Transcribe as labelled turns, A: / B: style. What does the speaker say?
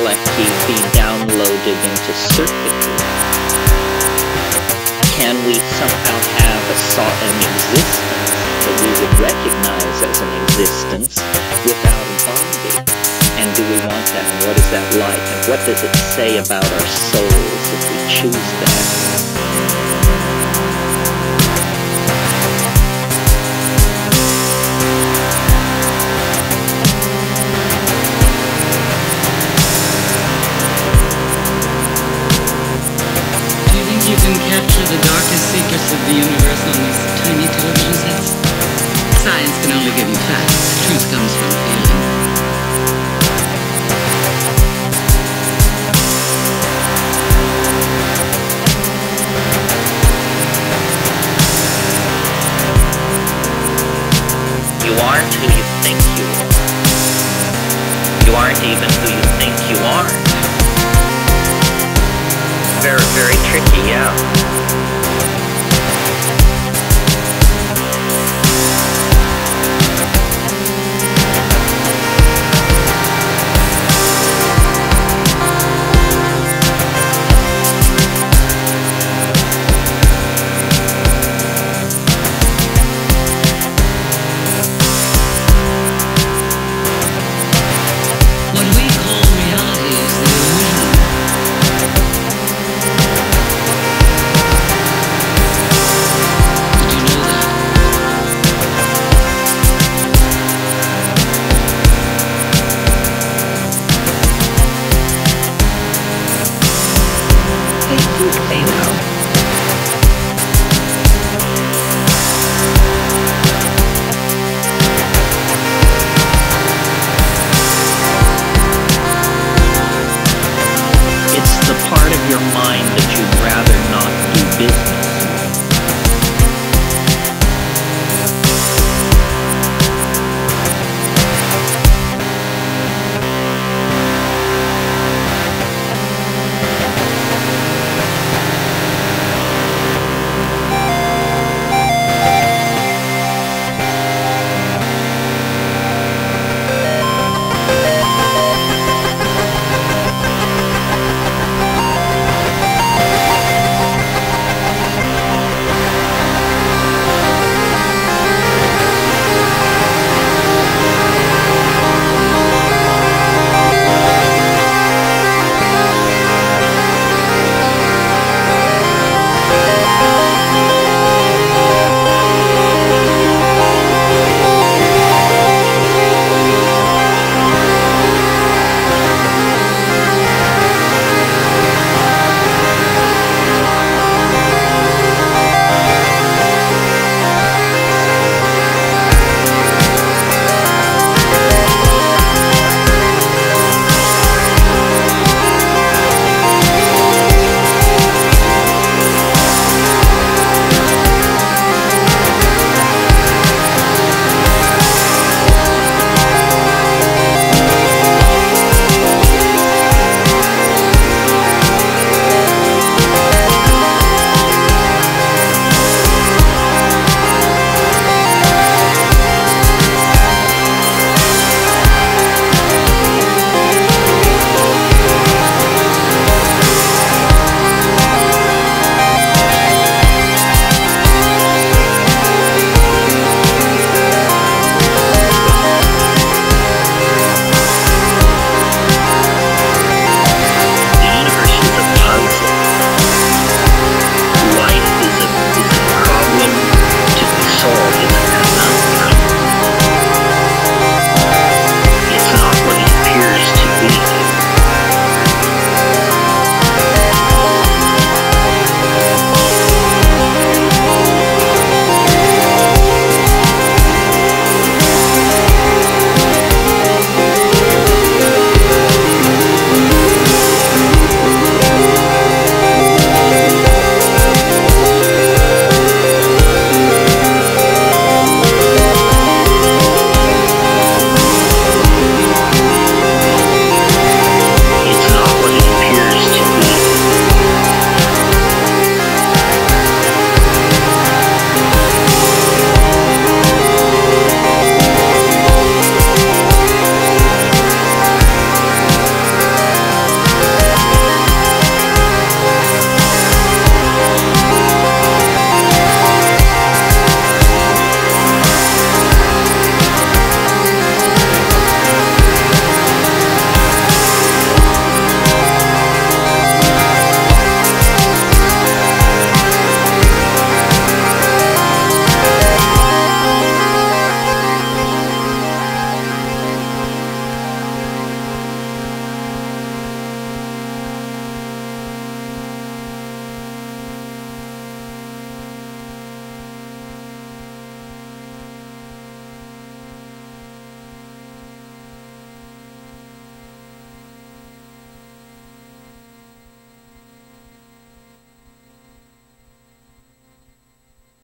A: intellecti be downloaded into circuitry? Can we somehow have a an existence that we would recognize as an existence without a body? And do we want that? And what is that like? And what does it say about our souls if we choose that? Tricky, yeah. I think they know.